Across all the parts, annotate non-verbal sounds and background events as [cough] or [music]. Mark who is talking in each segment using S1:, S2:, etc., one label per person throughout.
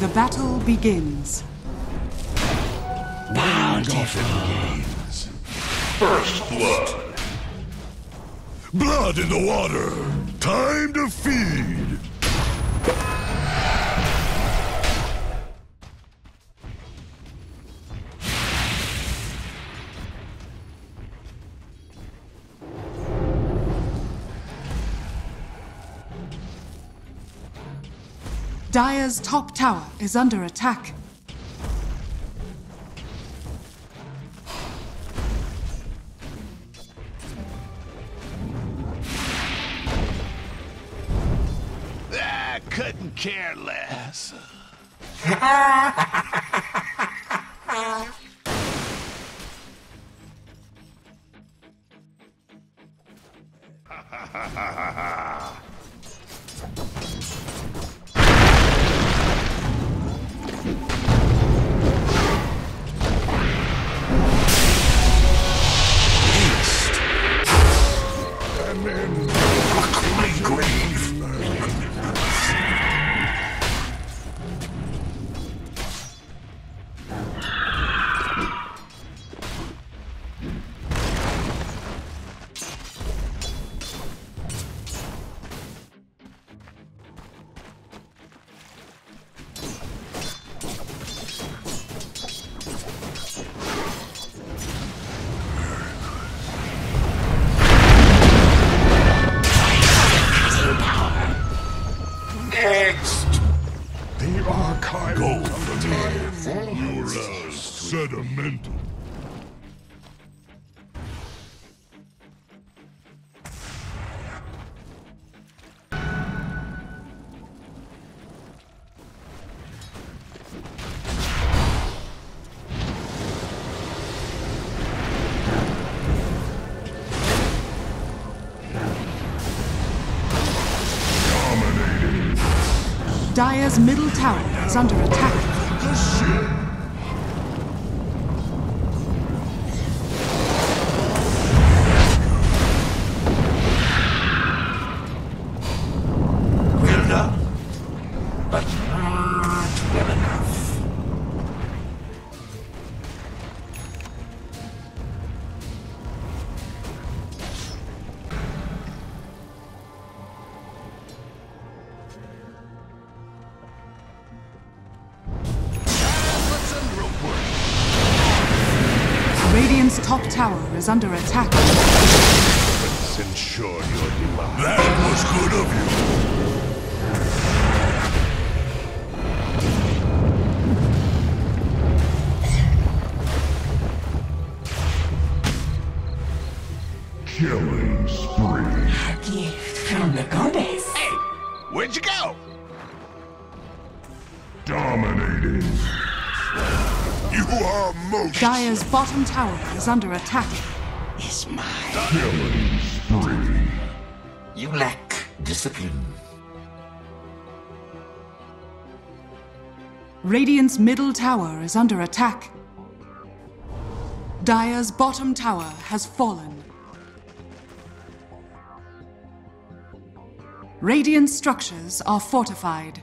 S1: The battle begins.
S2: Now begins. First blood.
S3: Blood in the water. Time to feed.
S1: Dire's top tower is under attack.
S2: I couldn't care less. [laughs]
S3: Dominating
S1: Dire's middle tower is under attack. Radiant's top tower is under attack.
S3: Let's ensure your demise. That was good of you. Killing spree.
S4: A gift from the goddess.
S2: Hey, where'd you go?
S3: Dominating. You are most
S1: Dire's bottom tower is under attack.
S4: Is mine.
S3: killing spree.
S4: You lack discipline.
S1: Radiant's middle tower is under attack. Dire's bottom tower has fallen. Radiant structures are fortified.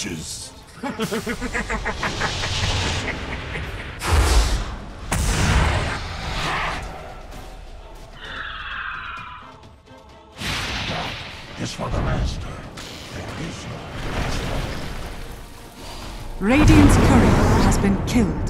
S3: Fishes.
S2: This for the master.
S1: Radiant's courier has been killed.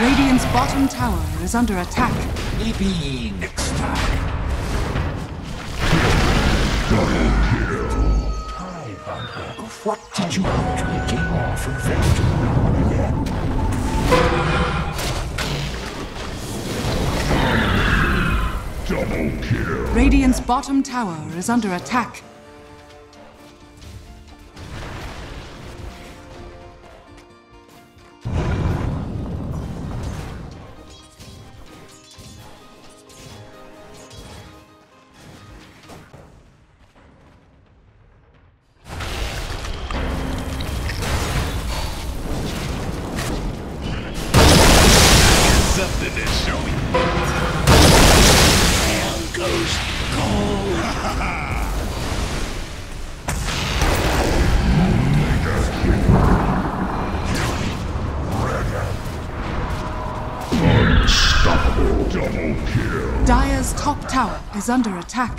S1: Radiant's bottom tower is under attack.
S4: Maybe next time. I wonder, what did you actually get off of that?
S3: Double kill.
S1: Radiant's bottom tower is under attack. Tower is under attack.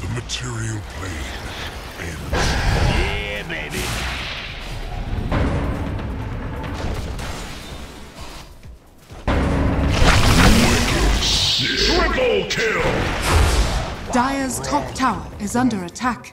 S3: The material plane ends.
S2: Yeah, baby.
S3: Triple kill.
S1: Dire's top tower is under attack.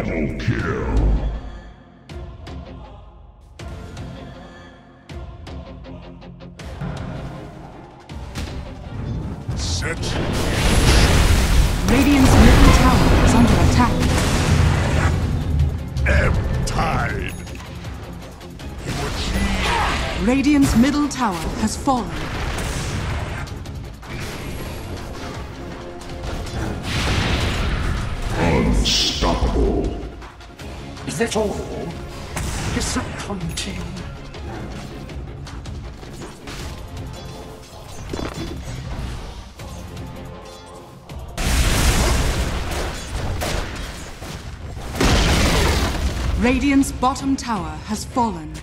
S3: Double kill. Set.
S1: Radiant's middle tower is under attack.
S3: Ebb tide.
S1: Radiant's middle tower has fallen.
S4: Is that all? Disappointing.
S1: Radiant's bottom tower has fallen.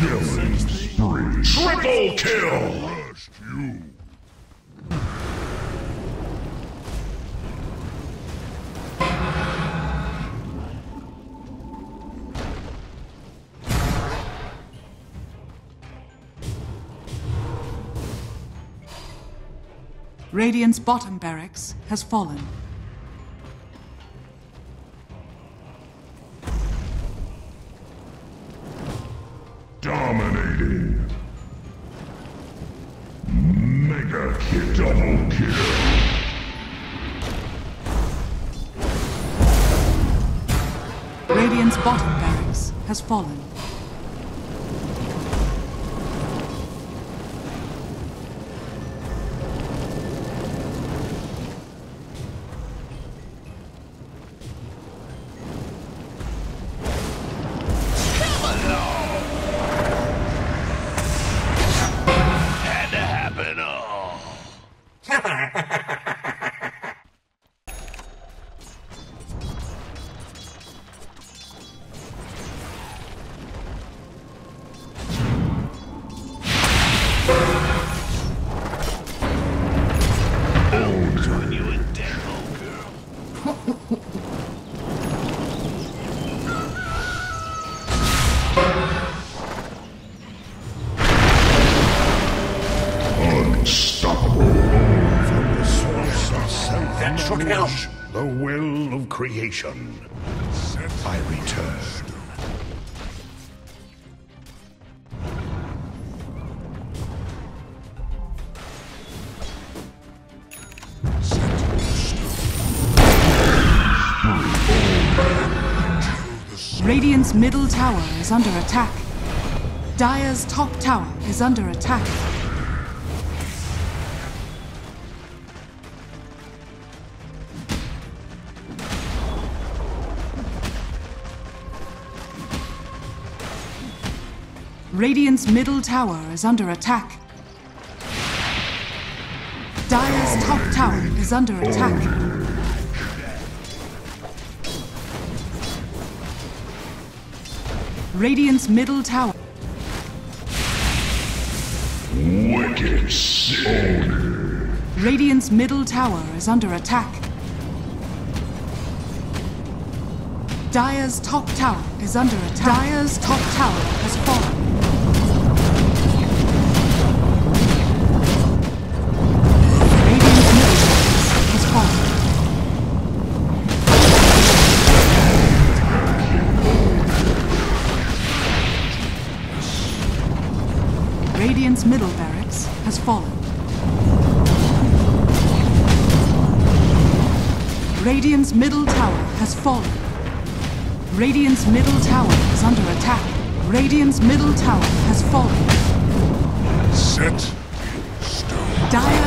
S3: Killing spree. Triple kill! You.
S1: Radiant's bottom barracks has fallen. Bottom barracks has fallen.
S3: Creation. I return.
S1: Radiant's middle tower is under attack. Dire's top tower is under attack. Radiant's middle tower is under attack. Dire's top tower is under attack. Radiant's middle tower.
S3: Wicked sick.
S1: Radiant's middle tower is under attack. Dire's top tower is under attack. Dire's top tower has fallen. Radiant's middle barracks has fallen. Radiant's middle tower has fallen. Radiant's middle tower is under attack. Radiant's middle tower has fallen.
S3: Set in stone.
S1: Dire.